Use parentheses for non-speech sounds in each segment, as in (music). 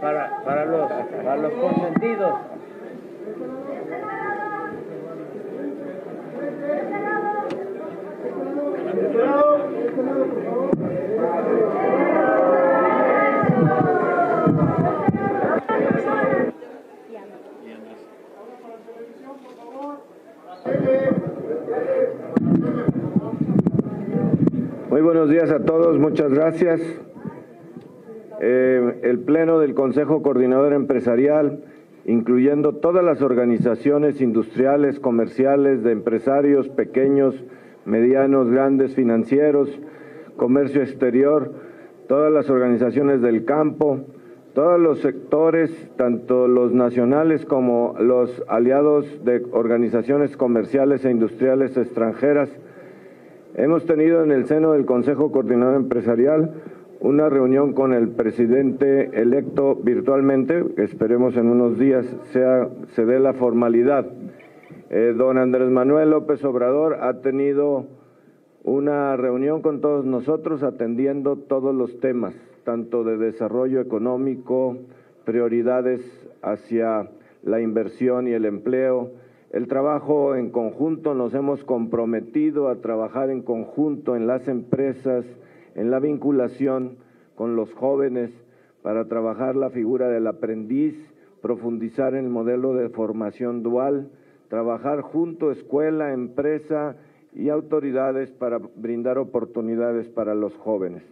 Para, para, los, para los consentidos. Muy buenos días a todos, muchas gracias. Eh, el Pleno del Consejo Coordinador Empresarial, incluyendo todas las organizaciones industriales, comerciales, de empresarios pequeños, medianos, grandes, financieros, comercio exterior, todas las organizaciones del campo, todos los sectores, tanto los nacionales como los aliados de organizaciones comerciales e industriales extranjeras. Hemos tenido en el seno del Consejo Coordinador Empresarial una reunión con el presidente electo virtualmente, esperemos en unos días sea, se dé la formalidad. Eh, don Andrés Manuel López Obrador ha tenido una reunión con todos nosotros atendiendo todos los temas tanto de desarrollo económico, prioridades hacia la inversión y el empleo, el trabajo en conjunto, nos hemos comprometido a trabajar en conjunto en las empresas, en la vinculación con los jóvenes para trabajar la figura del aprendiz, profundizar en el modelo de formación dual, trabajar junto escuela, empresa y autoridades para brindar oportunidades para los jóvenes.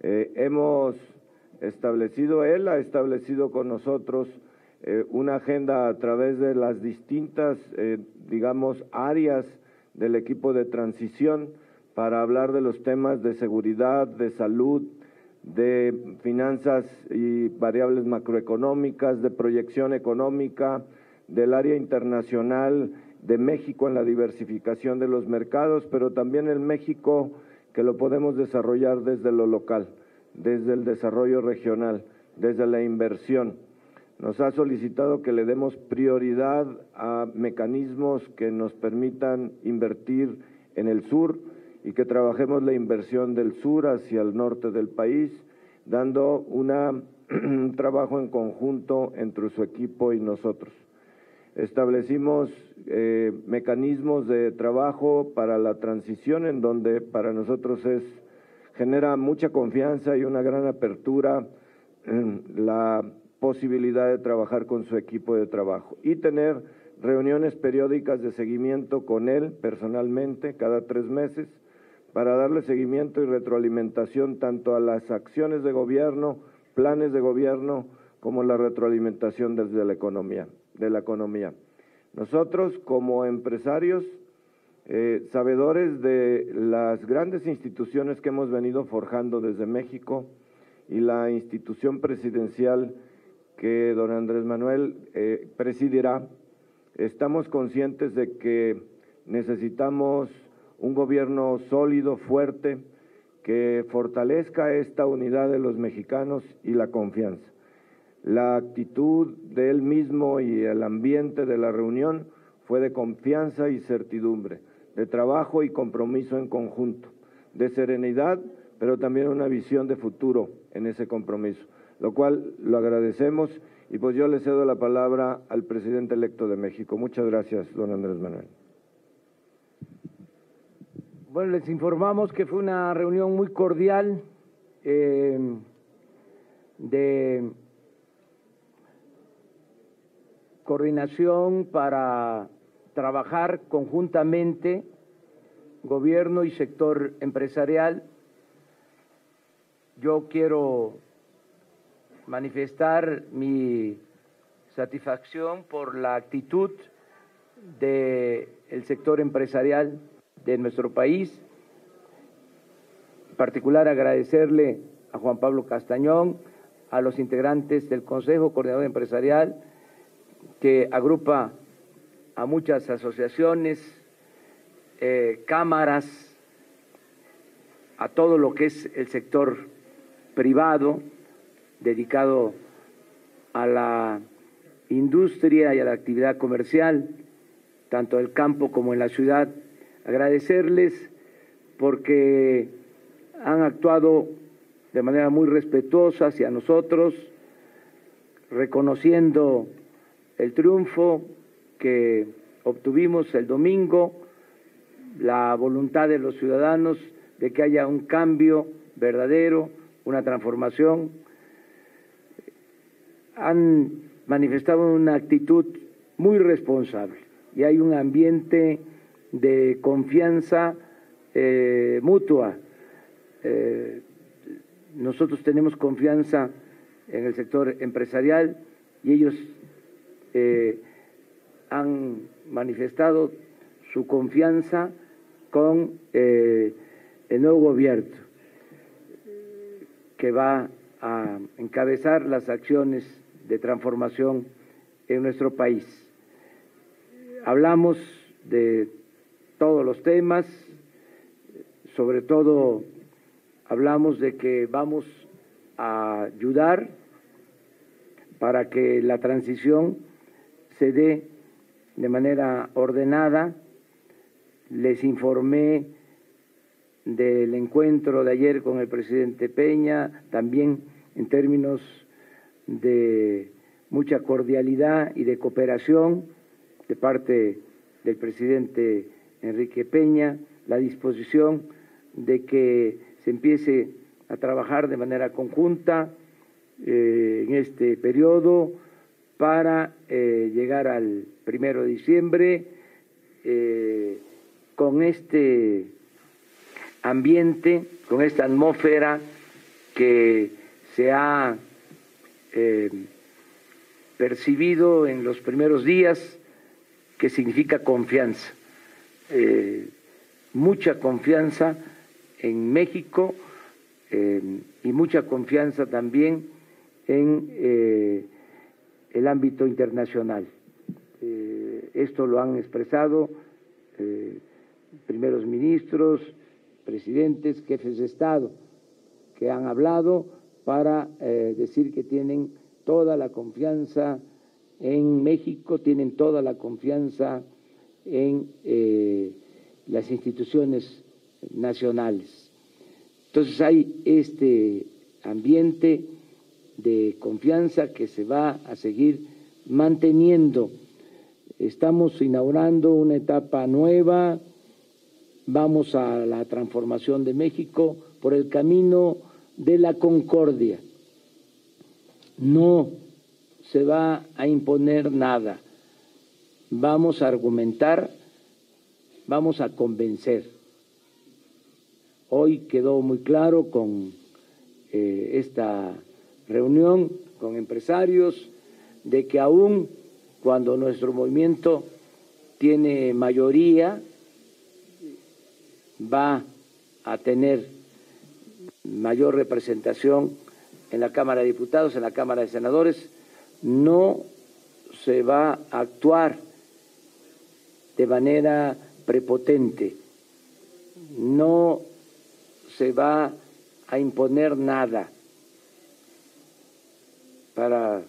Eh, hemos establecido, él ha establecido con nosotros eh, una agenda a través de las distintas, eh, digamos, áreas del equipo de transición para hablar de los temas de seguridad, de salud, de finanzas y variables macroeconómicas, de proyección económica, del área internacional, de México en la diversificación de los mercados, pero también el México que lo podemos desarrollar desde lo local, desde el desarrollo regional, desde la inversión. Nos ha solicitado que le demos prioridad a mecanismos que nos permitan invertir en el sur y que trabajemos la inversión del sur hacia el norte del país, dando una, (clears throat) un trabajo en conjunto entre su equipo y nosotros. Establecimos eh, mecanismos de trabajo para la transición en donde para nosotros es genera mucha confianza y una gran apertura (clears throat) la posibilidad de trabajar con su equipo de trabajo y tener reuniones periódicas de seguimiento con él personalmente cada tres meses para darle seguimiento y retroalimentación tanto a las acciones de gobierno, planes de gobierno, como la retroalimentación desde la economía de la economía. Nosotros como empresarios, eh, sabedores de las grandes instituciones que hemos venido forjando desde México y la institución presidencial que don Andrés Manuel eh, presidirá, estamos conscientes de que necesitamos un gobierno sólido, fuerte, que fortalezca esta unidad de los mexicanos y la confianza. La actitud de él mismo y el ambiente de la reunión fue de confianza y certidumbre, de trabajo y compromiso en conjunto, de serenidad, pero también una visión de futuro en ese compromiso, lo cual lo agradecemos y pues yo le cedo la palabra al presidente electo de México. Muchas gracias, don Andrés Manuel. Bueno, les informamos que fue una reunión muy cordial eh, de coordinación para trabajar conjuntamente gobierno y sector empresarial. Yo quiero manifestar mi satisfacción por la actitud del el sector empresarial de nuestro país. En particular agradecerle a Juan Pablo Castañón, a los integrantes del Consejo Coordinador Empresarial, que agrupa a muchas asociaciones, eh, cámaras, a todo lo que es el sector privado dedicado a la industria y a la actividad comercial, tanto en el campo como en la ciudad. Agradecerles porque han actuado de manera muy respetuosa hacia nosotros, reconociendo el triunfo que obtuvimos el domingo, la voluntad de los ciudadanos de que haya un cambio verdadero, una transformación. Han manifestado una actitud muy responsable y hay un ambiente de confianza eh, mutua. Eh, nosotros tenemos confianza en el sector empresarial y ellos eh, han manifestado su confianza con el nuevo gobierno que va a encabezar las acciones de transformación en nuestro país. Hablamos de todos los temas, sobre todo hablamos de que vamos a ayudar para que la transición se dé de manera ordenada. Les informé del encuentro de ayer con el presidente Peña, también en términos de mucha cordialidad y de cooperación de parte del presidente Enrique Peña, la disposición de que se empiece a trabajar de manera conjunta eh, en este periodo para eh, llegar al primero de diciembre eh, con este ambiente, con esta atmósfera que se ha percibido en los primeros días, que significa confianza, mucha confianza en México eh, y mucha confianza también en eh, el ámbito internacional. Eh, esto lo han expresado primeros ministros, presidentes, jefes de Estado, que han hablado para decir que tienen toda la confianza en México, tienen toda la confianza las instituciones nacionales. Entonces hay este ambiente de confianza que se va a seguir manteniendo. Estamos inaugurando una etapa nueva, vamos a la transformación de México por el camino de la concordia. No se va a imponer nada, vamos a argumentar, vamos a convencer. Hoy quedó muy claro con eh, esta reunión con empresarios de que aún cuando nuestro movimiento tiene mayoría, va a tener mayor representación en la Cámara de Diputados, en la Cámara de Senadores, no se va a actuar de manera prepotente, no se va a imponer nada para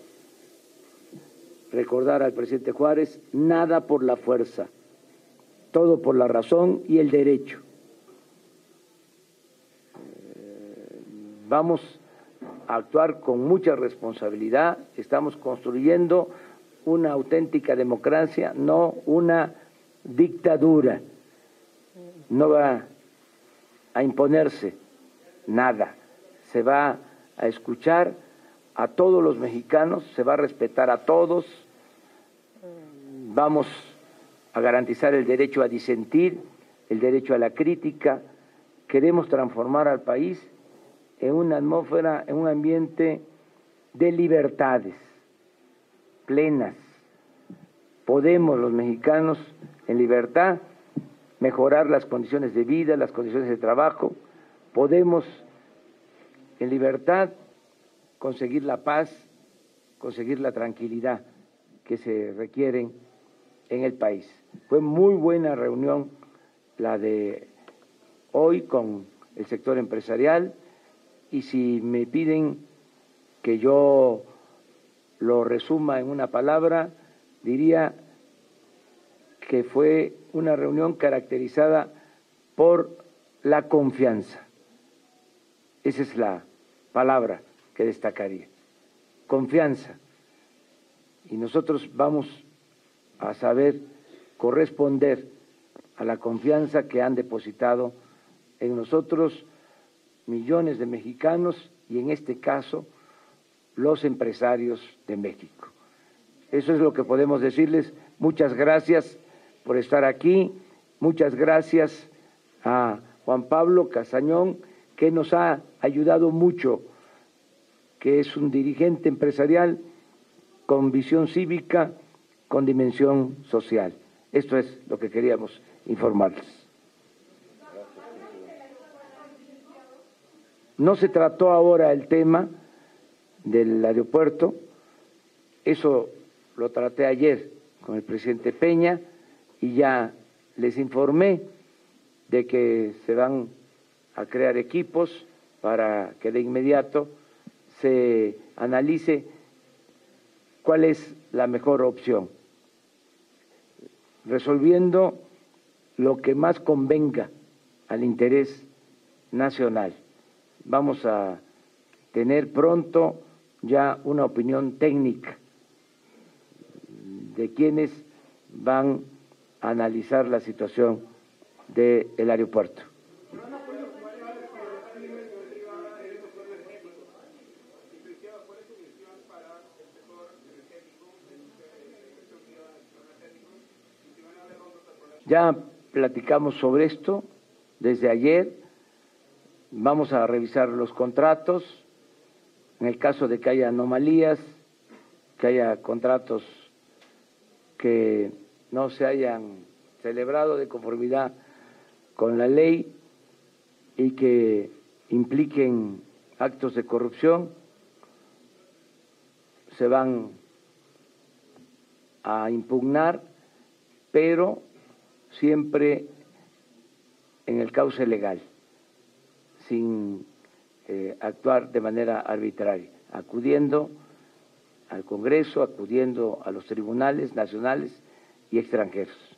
recordar al presidente Juárez, nada por la fuerza, todo por la razón y el derecho. Vamos a actuar con mucha responsabilidad, estamos construyendo una auténtica democracia, no una dictadura. No va a imponerse nada. Se va a escuchar a todos los mexicanos, se va a respetar a todos, vamos a garantizar el derecho a disentir, el derecho a la crítica, queremos transformar al país en una atmósfera, en un ambiente de libertades plenas. Podemos los mexicanos en libertad mejorar las condiciones de vida, las condiciones de trabajo, podemos en libertad conseguir la paz, conseguir la tranquilidad que se requieren en el país. Fue muy buena reunión la de hoy con el sector empresarial y si me piden que yo lo resuma en una palabra, diría que fue una reunión caracterizada por la confianza. Esa es la palabra que destacaría. Confianza. Y nosotros vamos a saber corresponder a la confianza que han depositado en nosotros millones de mexicanos y en este caso los empresarios de México. Eso es lo que podemos decirles. Muchas gracias por estar aquí. Muchas gracias a Juan Pablo Casañón, que nos ha ayudado mucho, que es un dirigente empresarial con visión cívica, con dimensión social. Esto es lo que queríamos informarles. No se trató ahora el tema del aeropuerto, eso lo traté ayer con el presidente Peña y ya les informé de que se van a crear equipos para que de inmediato se analice cuál es la mejor opción, resolviendo lo que más convenga al interés nacional. Vamos a tener pronto ya una opinión técnica de quienes van a analizar la situación del aeropuerto. Ya platicamos sobre esto desde ayer, vamos a revisar los contratos, en el caso de que haya anomalías, que haya contratos que no se hayan celebrado de conformidad con la ley y que impliquen actos de corrupción, se van a impugnar, pero siempre en el cauce legal, sin eh, actuar de manera arbitraria, acudiendo al Congreso, acudiendo a los tribunales nacionales y extranjeros.